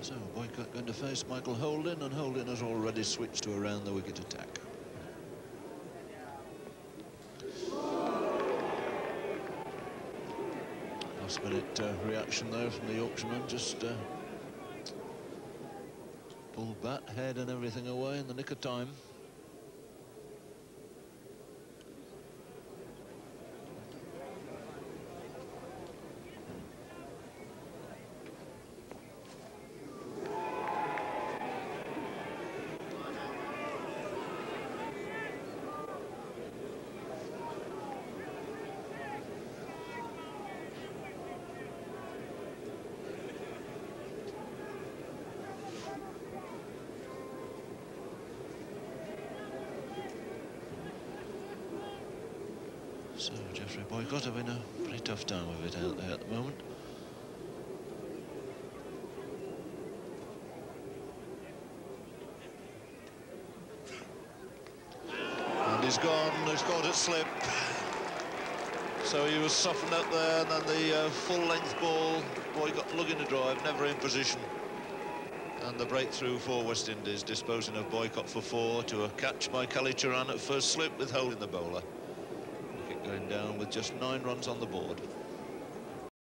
So Boycott going to face Michael Holding, and Holding has already switched to around the wicket attack. Last minute uh, reaction there from the Yorkshireman, just uh, pulled bat, head and everything away in the nick of time. So Geoffrey Boycott having a pretty tough time with it out there at the moment. And he's gone, he's caught it slip. So he was softened up there, and then the uh, full-length ball, Boycott looking to drive, never in position. And the breakthrough for West Indies, disposing of Boycott for four to a catch by Kallicharran at first slip with Holding the bowler going down with just nine runs on the board.